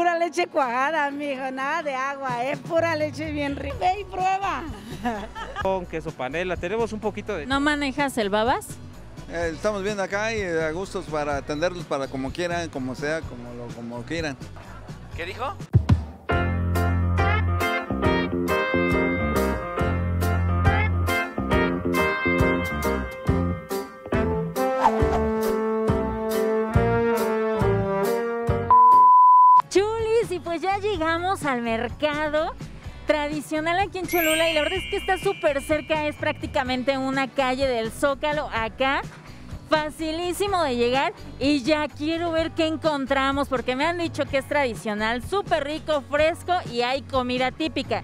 pura leche cuajada, mijo, nada de agua, es pura leche bien rica. Ve y prueba. Con queso panela, tenemos un poquito de... ¿No manejas el babas? Eh, estamos viendo acá y a gustos para atenderlos para como quieran, como sea, como, lo, como quieran. ¿Qué dijo? Llegamos al mercado tradicional aquí en Cholula y la verdad es que está súper cerca, es prácticamente una calle del Zócalo acá. Facilísimo de llegar y ya quiero ver qué encontramos porque me han dicho que es tradicional, súper rico, fresco y hay comida típica.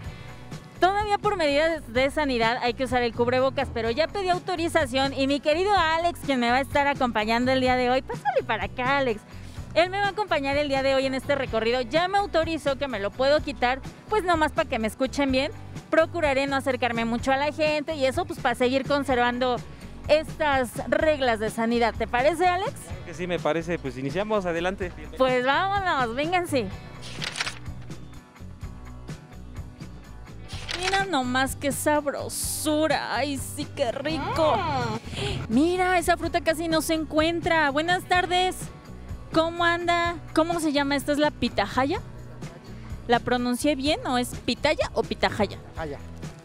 Todavía por medidas de sanidad hay que usar el cubrebocas, pero ya pedí autorización y mi querido Alex, quien me va a estar acompañando el día de hoy, pásale para acá Alex. Él me va a acompañar el día de hoy en este recorrido. Ya me autorizó que me lo puedo quitar, pues nomás para que me escuchen bien. Procuraré no acercarme mucho a la gente y eso pues para seguir conservando estas reglas de sanidad. ¿Te parece, Alex? Que sí, me parece. Pues iniciamos, adelante. Pues vámonos, vénganse. Mira nomás qué sabrosura. Ay, sí, qué rico. Mira, esa fruta casi no se encuentra. Buenas tardes. ¿Cómo anda? ¿Cómo se llama? ¿Esta es la pitahaya? ¿La pronuncié bien o es pitaya o pitahaya? Jaya,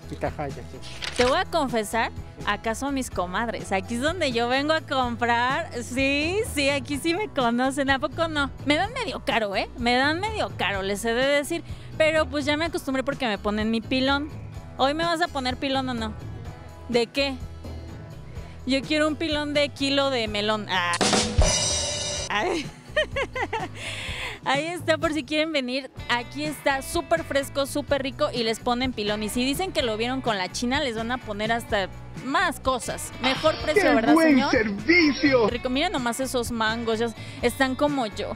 pitahaya, sí. Te voy a confesar, acá son mis comadres. Aquí es donde yo vengo a comprar. Sí, sí, aquí sí me conocen. ¿A poco no? Me dan medio caro, ¿eh? Me dan medio caro, les he de decir. Pero pues ya me acostumbré porque me ponen mi pilón. ¿Hoy me vas a poner pilón o no? ¿De qué? Yo quiero un pilón de kilo de melón. Ah. Ay. Ahí está por si quieren venir. Aquí está súper fresco, súper rico y les ponen pilón. Y si dicen que lo vieron con la china, les van a poner hasta más cosas. Mejor precio, ¿verdad, señor? servicio! Rico, miren nomás esos mangos, ya están como yo.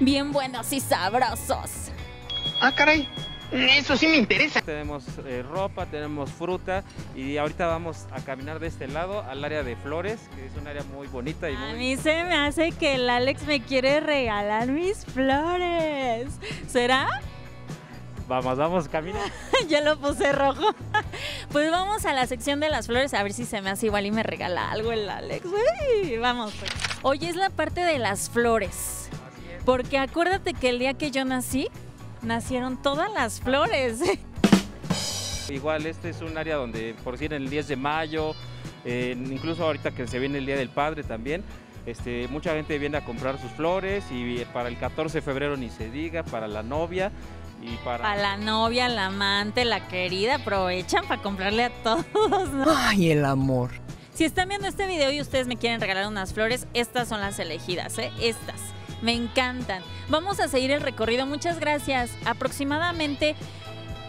Bien buenos y sabrosos. Ah, caray. Eso sí me interesa. Tenemos eh, ropa, tenemos fruta y ahorita vamos a caminar de este lado al área de flores, que es un área muy bonita y A muy... mí se me hace que el Alex me quiere regalar mis flores. ¿Será? Vamos, vamos, camina. ya lo puse rojo. pues vamos a la sección de las flores a ver si se me hace igual y me regala algo el Alex. Uy, vamos pues. Hoy es la parte de las flores. Porque acuérdate que el día que yo nací, nacieron todas las flores. Igual este es un área donde por decir en el 10 de mayo, eh, incluso ahorita que se viene el Día del Padre también, este, mucha gente viene a comprar sus flores y para el 14 de febrero ni se diga, para la novia y para... A la novia, la amante, la querida, aprovechan para comprarle a todos. ¿no? Ay, el amor. Si están viendo este video y ustedes me quieren regalar unas flores, estas son las elegidas, ¿eh? Estas. Me encantan. Vamos a seguir el recorrido. Muchas gracias. Aproximadamente,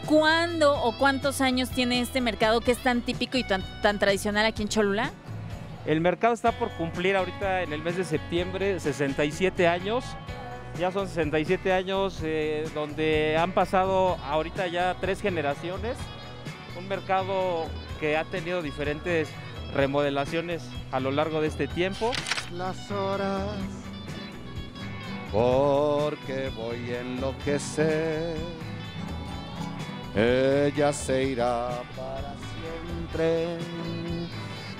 ¿cuándo o cuántos años tiene este mercado que es tan típico y tan, tan tradicional aquí en Cholula? El mercado está por cumplir ahorita en el mes de septiembre 67 años. Ya son 67 años eh, donde han pasado ahorita ya tres generaciones. Un mercado que ha tenido diferentes remodelaciones a lo largo de este tiempo. Las horas. Porque voy a enloquecer. Ella se irá para siempre.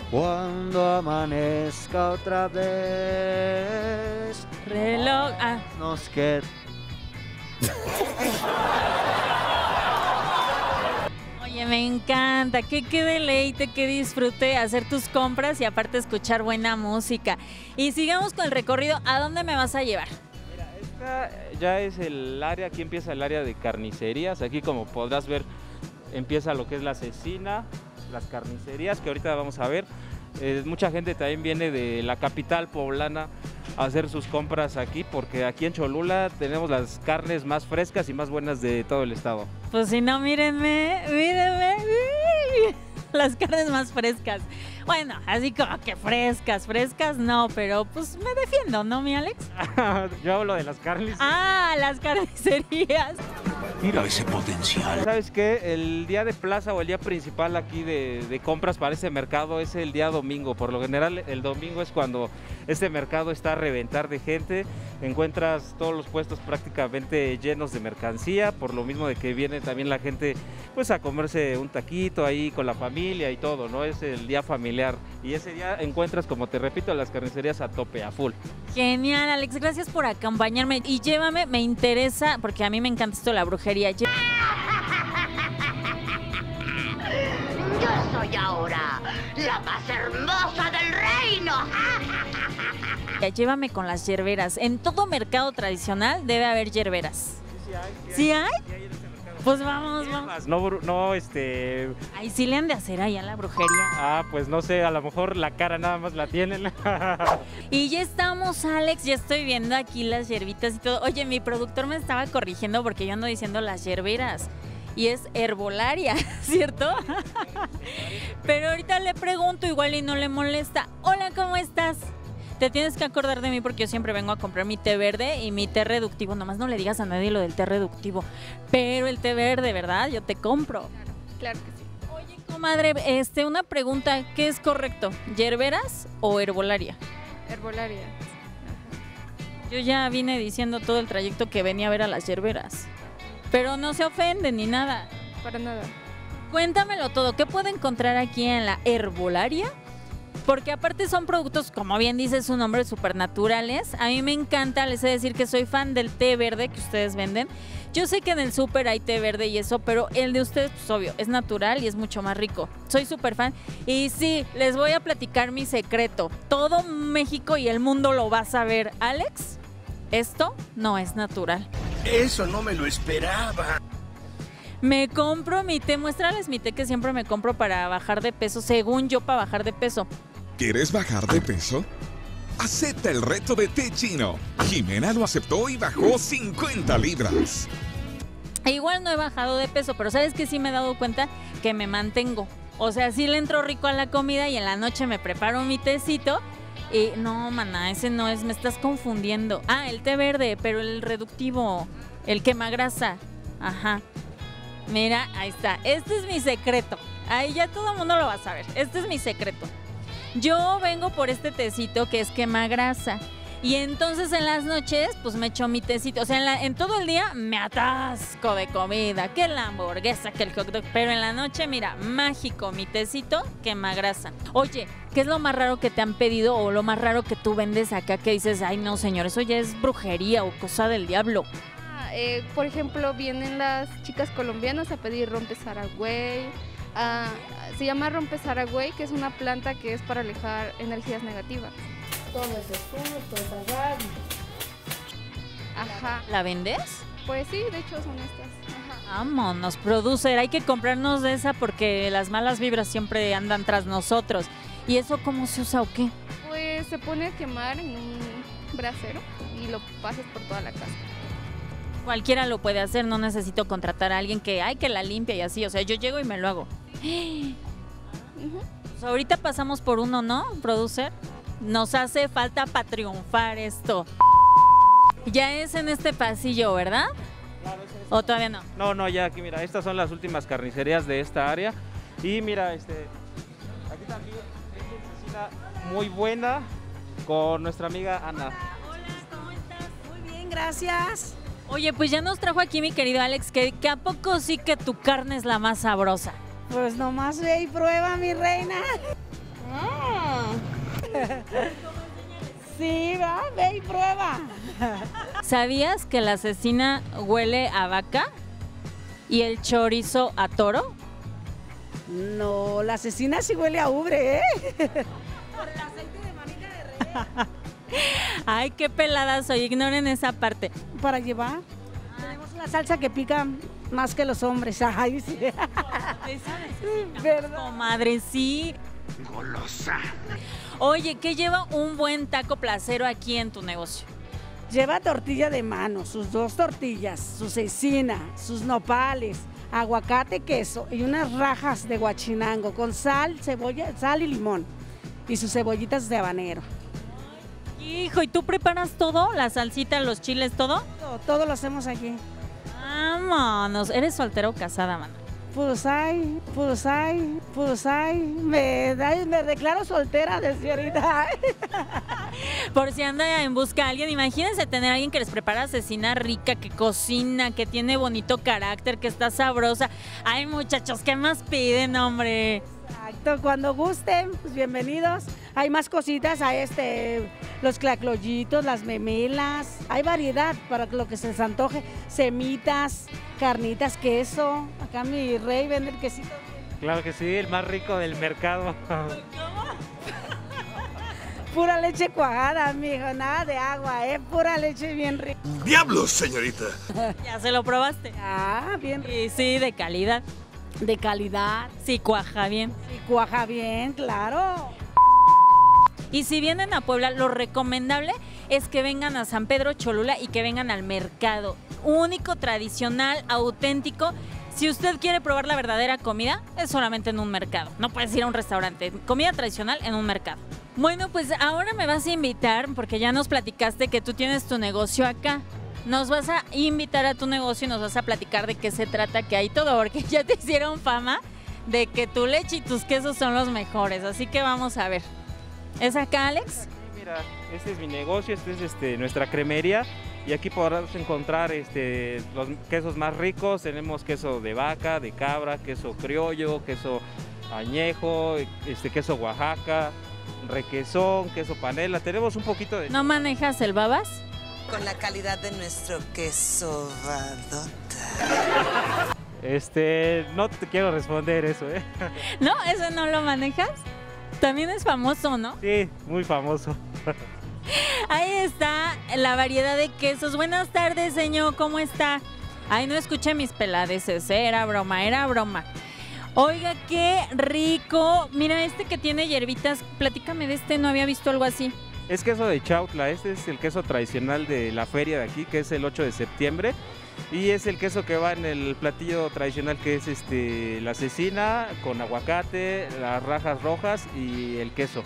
Cuando amanezca otra vez. Reloj. Ah, Nos queda. oye, me encanta. Qué, qué deleite, qué disfrute hacer tus compras y aparte escuchar buena música. Y sigamos con el recorrido. ¿A dónde me vas a llevar? Ya es el área, aquí empieza el área de carnicerías. Aquí como podrás ver empieza lo que es la cecina, las carnicerías que ahorita vamos a ver. Eh, mucha gente también viene de la capital poblana a hacer sus compras aquí porque aquí en Cholula tenemos las carnes más frescas y más buenas de todo el estado. Pues si no, mírenme, mírenme. Las carnes más frescas. Bueno, así como que frescas, frescas no, pero pues me defiendo, ¿no, mi Alex? Yo hablo de las carnes. Ah, las carnicerías. Mira ese potencial. ¿Sabes qué? El día de plaza o el día principal aquí de, de compras para ese mercado es el día domingo. Por lo general, el domingo es cuando Este mercado está a reventar de gente, encuentras todos los puestos prácticamente llenos de mercancía, por lo mismo de que viene también la gente pues a comerse un taquito ahí con la familia y todo, ¿no? Es el día familiar y ese día encuentras, como te repito, las carnicerías a tope, a full. Genial, Alex, gracias por acompañarme. Y llévame, me interesa, porque a mí me encanta esto la brujería. Yo soy ahora la más hermosa del reino. Llévame con las yerberas. En todo mercado tradicional debe haber yerberas. ¿Sí hay? Pues vamos, vamos. Más, No, no, este, Ahí sí le han de hacer allá la brujería. ah, pues no sé, a lo mejor la cara nada más la tienen. Y ya estamos, Alex, ya estoy viendo aquí las hierbitas y todo. Oye, mi productor me estaba corrigiendo porque yo ando diciendo las hierberas. Y es herbolaria, ¿cierto? Pero ahorita le pregunto igual y no le molesta. Hola, ¿cómo estás? Te tienes que acordar de mí porque yo siempre vengo a comprar mi té verde y mi té reductivo. Nomás no le digas a nadie lo del té reductivo. Pero el té verde, ¿verdad? Yo te compro. Claro que sí. Oye, comadre, este, una pregunta. ¿Qué es correcto? ¿Hierberas o herbolaria? Herbolaria. Yo ya vine diciendo todo el trayecto que venía a ver a las yerberas. Pero no se ofenden ni nada. Para nada. Cuéntamelo todo. ¿Qué puedo encontrar aquí en la herbolaria? Porque aparte son productos, como bien dice su nombre, supernaturales. A mí me encanta, les he de decir que soy fan del té verde que ustedes venden. Yo sé que en el súper hay té verde y eso, pero el de ustedes, pues obvio, es natural y es mucho más rico. Soy súper fan. Y sí, les voy a platicar mi secreto. Todo México y el mundo lo va a saber. Alex, esto no es natural. Eso no me lo esperaba. Me compro mi té, muéstrales mi té que siempre me compro para bajar de peso, según yo para bajar de peso. ¿Quieres bajar de peso? Acepta el reto de té chino. Jimena lo aceptó y bajó 50 libras. E igual no he bajado de peso, pero sabes que sí me he dado cuenta que me mantengo. O sea, sí le entro rico a la comida y en la noche me preparo mi tecito. Y no, maná, ese no es, me estás confundiendo. Ah, el té verde, pero el reductivo, el quemagrasa. Ajá. Mira, ahí está. Este es mi secreto. Ahí ya todo el mundo lo va a saber. Este es mi secreto. Yo vengo por este tecito que es quemagrasa. Y entonces en las noches, pues me echo mi tecito. O sea, en, la- en todo el día me atasco de comida. Que la hamburguesa, que el hot. Pero en la noche, mira, mágico, mi tecito quemagrasa. Oye, ¿qué es lo más raro que te han pedido o lo más raro que tú vendes acá que dices, ay no, señor, eso ya es brujería o cosa del diablo? Ah, eh, por ejemplo, vienen las chicas colombianas a pedir rompe Saragüey. Ah, se llama rompe Saragüey, que es una planta que es para alejar energías negativas. Todo es escudo, todo es allá. Ajá. ¿La vendes? Pues sí, de hecho son estas. Ajá. Vámonos, producer, hay que comprarnos de esa porque las malas vibras siempre andan tras nosotros. ¿Y eso cómo se usa o qué? Pues se pone a quemar en un brasero y lo pasas por toda la casa. Cualquiera lo puede hacer, no necesito contratar a alguien que, ay, que la limpia y así. O sea, yo llego y me lo hago. Pues ahorita pasamos por uno, ¿no, producer? Nos hace falta para triunfar esto. Ya es en este pasillo, ¿verdad? ¿O todavía no? No, no, ya aquí mira, estas son las últimas carnicerías de esta área. Y mira, este, aquí también hay una cecina muy buena con nuestra amiga Ana. Hola, ¿cómo estás? Muy bien, gracias. Oye, pues ya nos trajo aquí mi querido Alex, que, que a poco sí que tu carne es la más sabrosa. Pues nomás ve y prueba, mi reina. Sí, va, ve y prueba. ¿Sabías que la cecina huele a vaca y el chorizo a toro? No, la asesina sí huele a ubre, ¿eh? Por el aceite de manita de res. Ay, qué pelada soy, ignoren esa parte. Para llevar. Tenemos una salsa que pica más que los hombres. Ay, sí. ¿Verdad? Comadre, sí. Golosa. Oye, ¿qué lleva un buen taco placero aquí en tu negocio? Lleva tortilla de mano, sus dos tortillas, su cecina, sus nopales, aguacate, queso y unas rajas de guachinango con sal, cebolla, sal y limón. Y sus cebollitas de habanero. Hijo, ¿y tú preparas todo? ¿La salsita, los chiles, todo? Todo, todo lo hacemos aquí. Vámonos. ¿Eres soltera o casada, mano? Pues ay, pues ay, pues ay. Me, me declaro soltera desde ahorita. Por si anda en busca de alguien, imagínense tener a alguien que les prepara cecina rica, que cocina, que tiene bonito carácter, que está sabrosa. Ay, muchachos, ¿qué más piden, hombre? Exacto, cuando gusten, pues bienvenidos. Hay más cositas, hay este, los clacloyitos, las memelas, hay variedad para lo que se les antoje. Semitas, carnitas, queso. Acá mi rey vende el quesito. Claro que sí, el más rico del mercado. Pura leche cuajada, mijo, nada de agua, ¿eh? Pura leche bien rica. ¡Diablos, señorita! ¿Ya se lo probaste? Ah, bien rica. Y sí, de calidad. De calidad. Sí, cuaja bien. Sí, cuaja bien, claro. Y si vienen a Puebla, lo recomendable es que vengan a San Pedro Cholula y que vengan al mercado. Único, tradicional, auténtico. Si usted quiere probar la verdadera comida, es solamente en un mercado. No puedes ir a un restaurante. Comida tradicional en un mercado. Bueno, pues ahora me vas a invitar, porque ya nos platicaste que tú tienes tu negocio acá. Nos vas a invitar a tu negocio y nos vas a platicar de qué se trata, que hay todo, porque ya te hicieron fama de que tu leche y tus quesos son los mejores. Así que vamos a ver. ¿Es acá, Alex? Mira, este es mi negocio, este es este, nuestra cremería y aquí podrás encontrar este, los quesos más ricos. Tenemos queso de vaca, de cabra, queso criollo, queso añejo, este, queso Oaxaca, requesón, queso panela. Tenemos un poquito de... ¿No manejas el babas? Con la calidad de nuestro queso badota. Este, no te quiero responder eso, ¿eh? ¿No? ¿Eso no lo manejas? También es famoso, ¿no? Sí, muy famoso. Ahí está la variedad de quesos. Buenas tardes, señor, ¿cómo está? Ay, no escuché mis peladeces, ¿eh? era broma, era broma. Oiga, qué rico. Mira, este que tiene hierbitas, platícame de este, no había visto algo así. Es queso de Chautla, este es el queso tradicional de la feria de aquí, que es el 8 de septiembre. Y es el queso que va en el platillo tradicional que es este la cecina con aguacate, las rajas rojas y el queso.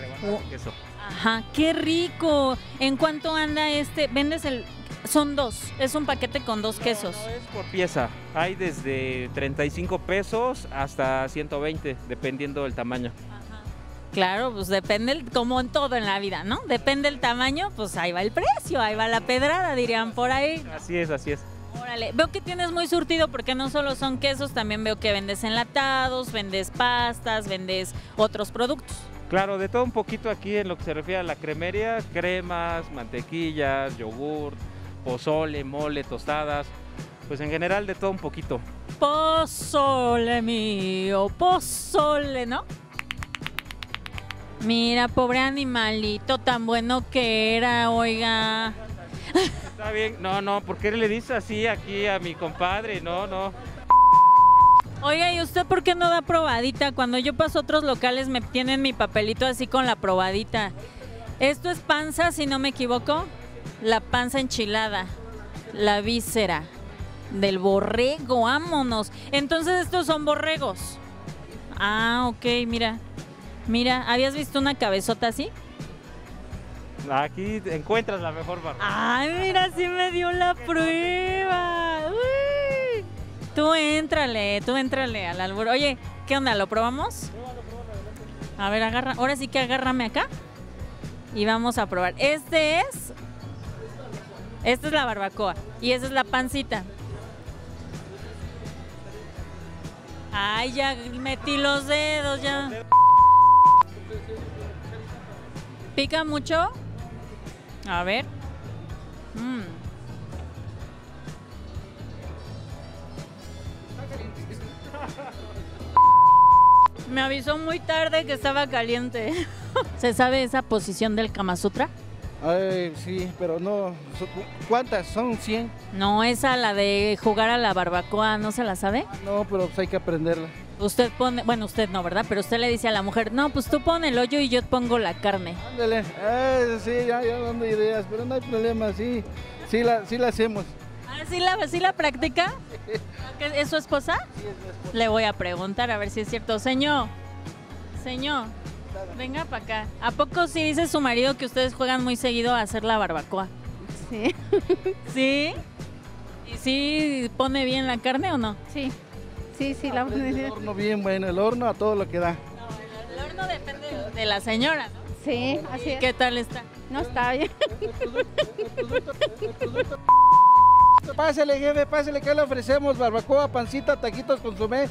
Rebanada de queso. Ajá, qué rico. ¿En cuánto anda este? ¿Vendes el...? Son dos, es un paquete con dos quesos. No es por pieza, hay desde 35 pesos hasta 120, dependiendo del tamaño. Claro, pues depende, el- como en todo en la vida, ¿no? Depende el tamaño, pues ahí va el precio, ahí va la pedrada, dirían por ahí. Así es, así es. Órale, veo que tienes muy surtido porque no solo son quesos, también veo que vendes enlatados, vendes pastas, vendes otros productos. Claro, de todo un poquito aquí en lo que se refiere a la cremería, cremas, mantequillas, yogur, pozole, mole, tostadas, pues en general de todo un poquito. Pozole mío, pozole, ¿no? Mira, pobre animalito, tan bueno que era, oiga. Está bien, no, no, ¿por qué le dice así aquí a mi compadre? No, no. Oiga, ¿y usted por qué no da probadita? Cuando yo paso a otros locales me tienen mi papelito así con la probadita. Esto es panza, si no me equivoco. La panza enchilada. La víscera. Del borrego, vámonos. Entonces estos son borregos. Ah, ok, mira. Mira, ¿habías visto una cabezota así? Aquí encuentras la mejor barra. Ay, mira, sí me dio la prueba. Uy. Tú éntrale, tú éntrale al albur. Oye, ¿qué onda? ¿Lo probamos? A ver, agarra. Ahora sí que agárrame acá. Y vamos a probar. Este es. Esta es la barbacoa. Y esa es la pancita. Ay, ya metí los dedos, ya. ¿Pica mucho? A ver. Mm. Me avisó muy tarde que estaba caliente. ¿Se sabe esa posición del Kama Sutra? Ay, sí, pero no. ¿Cuántas? ¿Son 100? No, esa la de jugar a la barbacoa, ¿no se la sabe? No, pero pues hay que aprenderla. Usted pone, bueno, usted no, ¿verdad? Pero usted le dice a la mujer, no, pues tú pon el hoyo y yo pongo la carne. Ándale. Ay, sí, ya, ya dando ideas, pero no hay problema, sí. Sí la, sí la hacemos. ¿Ah, sí la, sí la practica? ¿Que ¿Es su esposa? Le voy a preguntar a ver si es cierto. Señor, señor, venga para acá. ¿A poco sí dice su marido que ustedes juegan muy seguido a hacer la barbacoa? Sí. ¿Sí? ¿Y sí pone bien la carne o no? Sí, sí, sí, la El horno bien bueno, el horno a todo lo que da. El horno depende de la señora, ¿no? Sí, así es. ¿Qué tal está? No está bien. Pásele, jefe, pásele, ¿qué le ofrecemos? Barbacoa, pancita, taquitos, consomé,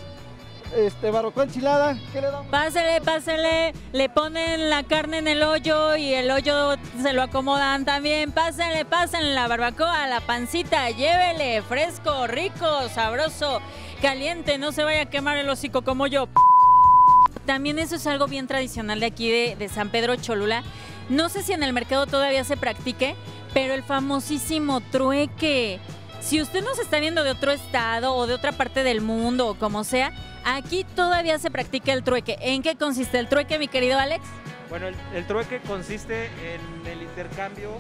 este, barbacoa enchilada. ¿Qué le damos? Pásele, pásele, le ponen la carne en el hoyo y el hoyo se lo acomodan también. Pásenle, pásenle la barbacoa, la pancita, llévele, fresco, rico, sabroso, caliente, no se vaya a quemar el hocico como yo. También eso es algo bien tradicional de aquí de, San Pedro Cholula. No sé si en el mercado todavía se practique, pero el famosísimo trueque. Si usted nos está viendo de otro estado o de otra parte del mundo o como sea, aquí todavía se practica el trueque. ¿En qué consiste el trueque, mi querido Alex? Bueno, el trueque consiste en el intercambio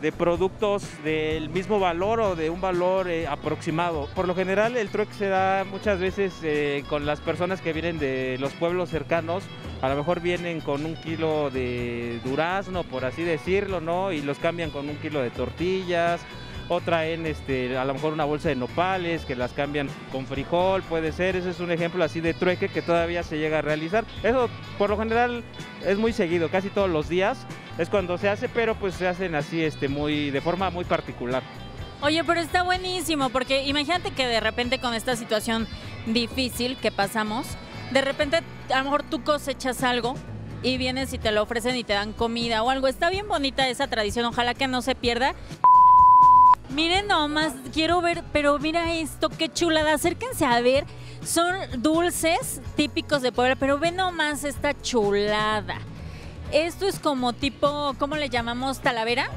de productos del mismo valor o de un valor eh, aproximado. Por lo general el trueque se da muchas veces eh, con las personas que vienen de los pueblos cercanos, a lo mejor vienen con un kilo de durazno, por así decirlo, ¿no? Y los cambian con un kilo de tortillas, o traen este, a lo mejor una bolsa de nopales que las cambian con frijol, puede ser, ese es un ejemplo así de trueque que todavía se llega a realizar. Eso por lo general es muy seguido, casi todos los días es cuando se hace, pero pues se hacen así este, muy, de forma muy particular. Oye, pero está buenísimo, porque imagínate que de repente con esta situación difícil que pasamos, de repente a lo mejor tú cosechas algo y vienes y te lo ofrecen y te dan comida o algo. Está bien bonita esa tradición, ojalá que no se pierda. Miren nomás, quiero ver, pero mira esto, qué chulada, acérquense a ver. Son dulces típicos de Puebla, pero ven nomás esta chulada. Esto es como tipo, ¿cómo le llamamos? Talavera.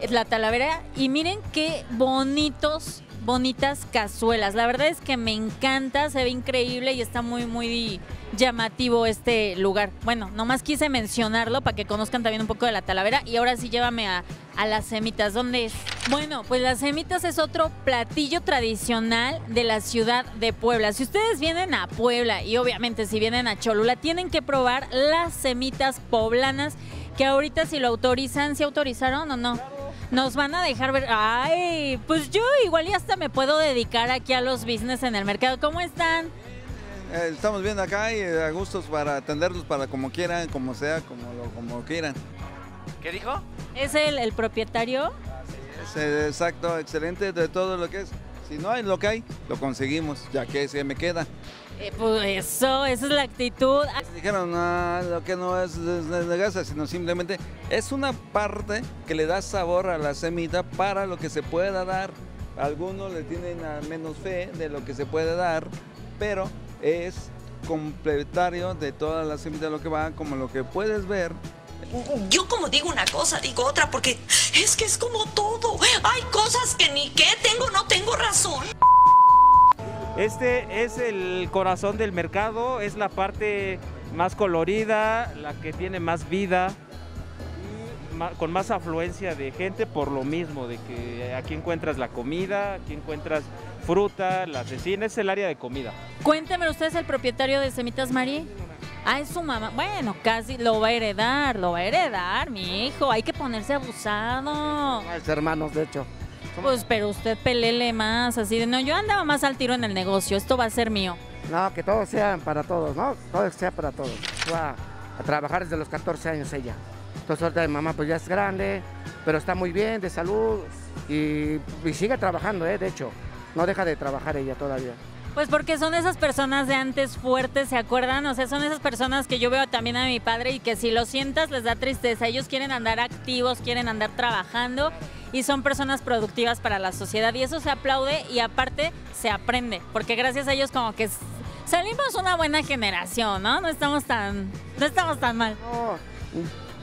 Es la talavera. Y miren qué bonitos, bonitas cazuelas. La verdad es que me encanta, se ve increíble y está muy, muy llamativo este lugar. Bueno, nomás quise mencionarlo para que conozcan también un poco de la talavera. Y ahora sí llévame a, a las semitas. ¿Dónde es? Bueno, pues las semitas es otro platillo tradicional de la ciudad de Puebla. Si ustedes vienen a Puebla y obviamente si vienen a Cholula, tienen que probar las semitas poblanas que ahorita si lo autorizan, ¿se autorizaron o no? Nos van a dejar ver. Ay, pues yo igual y hasta me puedo dedicar aquí a los business en el mercado. ¿Cómo están? Eh, estamos viendo acá y eh, a gustos para atenderlos para como quieran, como sea, como, lo, como quieran. ¿Qué dijo? ¿Es el, el propietario? Es, eh, exacto, excelente de todo lo que es. Si no hay lo que hay, lo conseguimos, ya que se me queda. Eh, pues eso, esa es la actitud. Dijeron, no, lo que no es de, de- de grasa, sino simplemente es una parte que le da sabor a la semita para lo que se pueda dar. Algunos le tienen a menos fe de lo que se puede dar, pero es complementario de toda la semita lo que va, como lo que puedes ver. Yo como digo una cosa, digo otra, porque es que es como todo. Hay cosas que ni qué tengo, no tengo razón. Este es el corazón del mercado, es la parte más colorida, la que tiene más vida, y con más afluencia de gente por lo mismo, de que aquí encuentras la comida, aquí encuentras fruta, la cecina, es el área de comida. Cuénteme, ¿usted es el propietario de Semitas Mari? Ah, es su mamá. Bueno, casi lo va a heredar, lo va a heredar, mi hijo. Hay que ponerse abusado. Los hermanos, de hecho. Pues, pero usted pelele más, así de, no, yo andaba más al tiro en el negocio, esto va a ser mío. No, que todos sean para todos, ¿no? Todo sea para todos. Va a trabajar desde los 14 años ella. Entonces ahorita mi mamá pues ya es grande, pero está muy bien, de salud y, y sigue trabajando, ¿eh? De hecho, no deja de trabajar ella todavía. Pues porque son esas personas de antes fuertes, ¿se acuerdan? O sea, son esas personas que yo veo también a mi padre y que si lo sientas les da tristeza. Ellos quieren andar activos, quieren andar trabajando y son personas productivas para la sociedad y eso se aplaude y aparte se aprende, porque gracias a ellos como que salimos una buena generación, ¿no? No estamos tan, no estamos tan mal.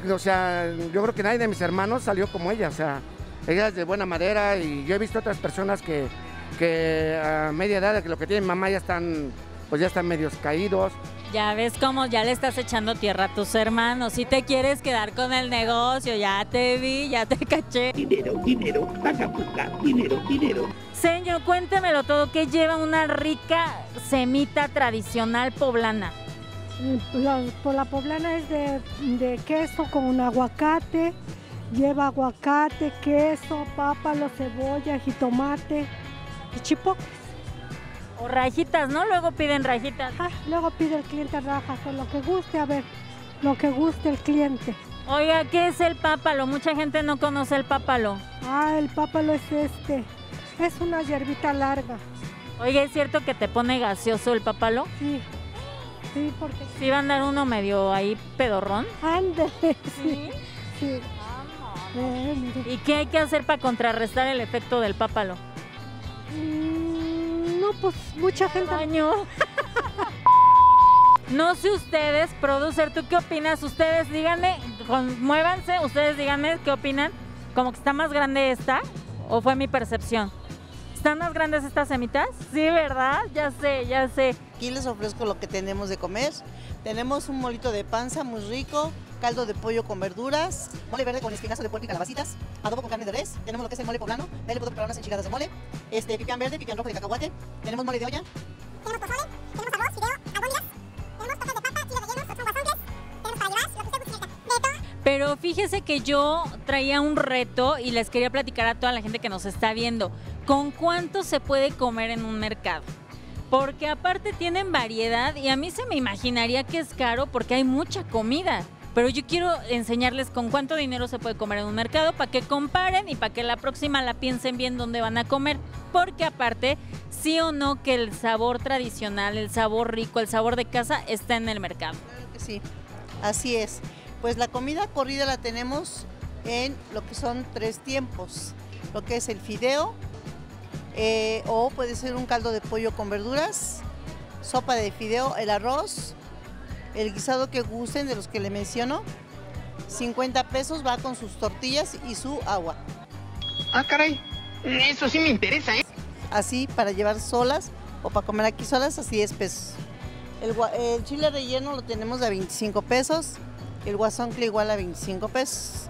O sea, yo creo que nadie de mis hermanos salió como ella, o sea, ella es de buena madera y yo he visto otras personas que, que a media edad, que lo que tienen mamá ya están, pues ya están medios caídos. Ya ves cómo ya le estás echando tierra a tus hermanos. Si te quieres quedar con el negocio, ya te vi, ya te caché. Dinero, dinero, paga puta, dinero, dinero. Señor, cuéntemelo todo, ¿qué lleva una rica semita tradicional poblana? La, pues la poblana es de, de queso con un aguacate, lleva aguacate, queso, pápalo, cebolla, jitomate chipotle. O rajitas, ¿no? Luego piden rajitas. Ah, luego pide el cliente rajas o lo que guste, a ver, lo que guste el cliente. Oiga, ¿qué es el pápalo? Mucha gente no conoce el pápalo. Ah, el pápalo es este. Es una hierbita larga. Oiga, ¿es cierto que te pone gaseoso el pápalo? Sí. Sí, porque. Sí, va a andar uno medio ahí pedorrón. Ande, sí. Sí. Eh. ¿Y qué hay que hacer para contrarrestar el efecto del pápalo? Mm, No, pues mucha gente. Baño. No sé ustedes, producer, ¿tú qué opinas? Ustedes díganme, con- muévanse, ustedes díganme qué opinan. ¿Como que está más grande esta? ¿O fue mi percepción? ¿Están más grandes estas semitas? Sí, ¿verdad? Ya sé, ya sé. Aquí les ofrezco lo que tenemos de comer. Tenemos un molito de panza muy rico, caldo de pollo con verduras, mole verde con espinazo de puerco y calabacitas, adobo con carne de res, tenemos lo que es el mole poblano, de ahí le puedo preparar unas enchiladas de mole, este pipián verde, pipián rojo de cacahuate, tenemos mole de olla, Tenemos pozole, tenemos arroz, fideo, albóndigas, tenemos tortas de papa, chiles rellenos, son guasoncles, tenemos para llevar, lo que usted guste, de todo. Pero fíjese que yo traía un reto y les quería platicar a toda la gente que nos está viendo. ¿Con cuánto se puede comer en un mercado? Porque aparte tienen variedad y a mí se me imaginaría que es caro porque hay mucha comida. Pero yo quiero enseñarles con cuánto dinero se puede comer en un mercado para que comparen y para que la próxima la piensen bien dónde van a comer. Porque aparte, sí o no que el sabor tradicional, el sabor rico, el sabor de casa está en el mercado. Claro que sí, así es. Pues la comida corrida la tenemos en lo que son tres tiempos, lo que es el fideo, eh, o puede ser un caldo de pollo con verduras, sopa de fideo, el arroz, el guisado que gusten de los que le menciono. 50 pesos va con sus tortillas y su agua. Ah, caray. Eso sí me interesa, ¿eh? Así para llevar solas o para comer aquí solas, así 10 pesos. El, el chile relleno lo tenemos a 25 pesos, el guasoncle igual a 25 pesos.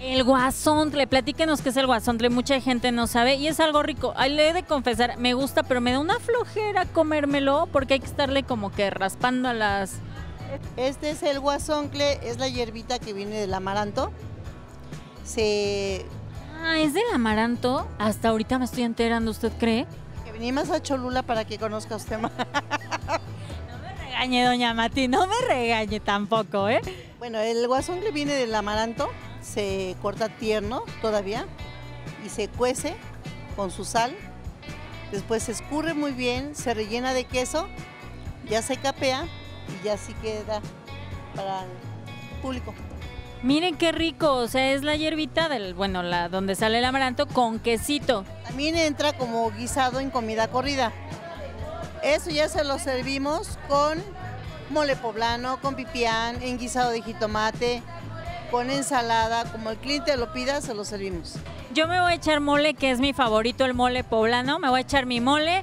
El guasontle, platíquenos qué es el guasontle, mucha gente no sabe y es algo rico. Ay, le he de confesar, me gusta, pero me da una flojera comérmelo porque hay que estarle como que raspando a las... Este es el guasoncle, es la hierbita que viene del amaranto. Se Ah, es del amaranto. Hasta ahorita me estoy enterando, ¿usted cree? que venimos a Cholula para que conozca usted más. Regañe, doña Mati, no me regañe tampoco, ¿eh? Bueno, el guasoncle viene del amaranto, se corta tierno todavía y se cuece con su sal. Después se escurre muy bien, se rellena de queso, ya se capea y ya sí queda para el público. Miren qué rico, o sea, es la hierbita del, bueno, la donde sale el amaranto con quesito. También entra como guisado en comida corrida. Eso ya se lo servimos con mole poblano, con pipián, en guisado de jitomate, con ensalada. Como el cliente lo pida, se lo servimos. Yo me voy a echar mole, que es mi favorito, el mole poblano. Me voy a echar mi mole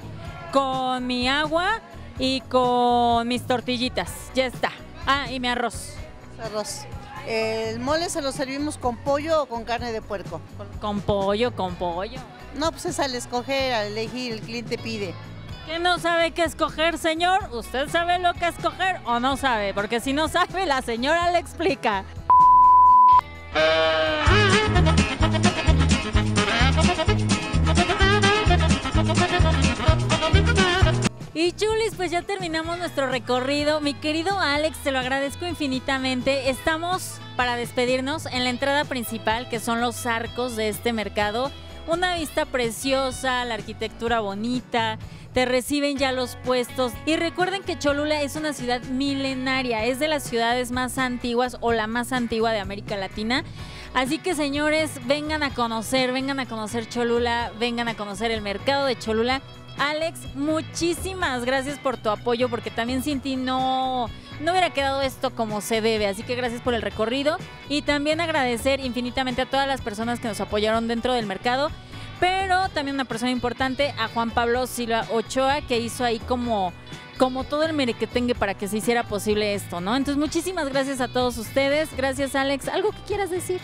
con mi agua y con mis tortillitas. Ya está. Ah, y mi arroz. Arroz. El mole se lo servimos con pollo o con carne de puerco. Con pollo, con pollo. No, pues es al escoger, al elegir, el cliente pide. ¿Qué no sabe qué escoger, señor? ¿Usted sabe lo que escoger o no sabe? Porque si no sabe, la señora le explica. Y Chulis, pues ya terminamos nuestro recorrido. Mi querido Alex, te lo agradezco infinitamente. Estamos para despedirnos en la entrada principal, que son los arcos de este mercado. Una vista preciosa, la arquitectura bonita, te reciben ya los puestos. Y recuerden que Cholula es una ciudad milenaria, es de las ciudades más antiguas o la más antigua de América Latina. Así que señores, vengan a conocer, vengan a conocer Cholula, vengan a conocer el mercado de Cholula. Alex, muchísimas gracias por tu apoyo, porque también sin ti no, no hubiera quedado esto como se debe. Así que gracias por el recorrido y también agradecer infinitamente a todas las personas que nos apoyaron dentro del mercado. Pero también una persona importante, a Juan Pablo Silva Ochoa, que hizo ahí como, como todo el merequetengue para que se hiciera posible esto, ¿no? Entonces, muchísimas gracias a todos ustedes. Gracias, Alex. ¿Algo que quieras decir?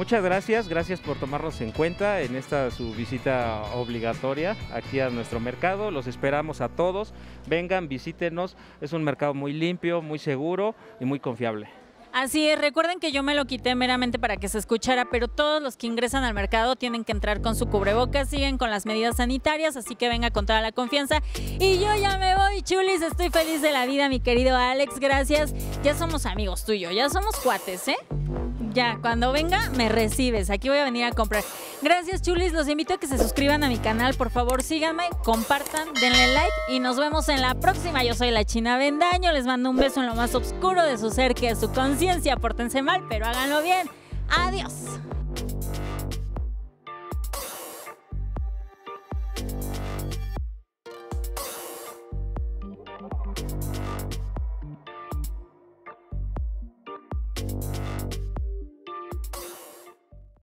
Muchas gracias, gracias por tomarnos en cuenta en esta su visita obligatoria aquí a nuestro mercado. Los esperamos a todos. Vengan, visítenos. Es un mercado muy limpio, muy seguro y muy confiable. Así es, recuerden que yo me lo quité meramente para que se escuchara, pero todos los que ingresan al mercado tienen que entrar con su cubrebocas, siguen con las medidas sanitarias, así que venga con toda la confianza. Y yo ya me voy, chulis, estoy feliz de la vida, mi querido Alex, gracias. Ya somos amigos tuyos, ya somos cuates, ¿eh? Ya, cuando venga, me recibes. Aquí voy a venir a comprar. Gracias, chulis. Los invito a que se suscriban a mi canal. Por favor, síganme, compartan, denle like y nos vemos en la próxima. Yo soy la China Vendaño. Les mando un beso en lo más oscuro de su ser, que es su conciencia. Pórtense mal, pero háganlo bien. Adiós.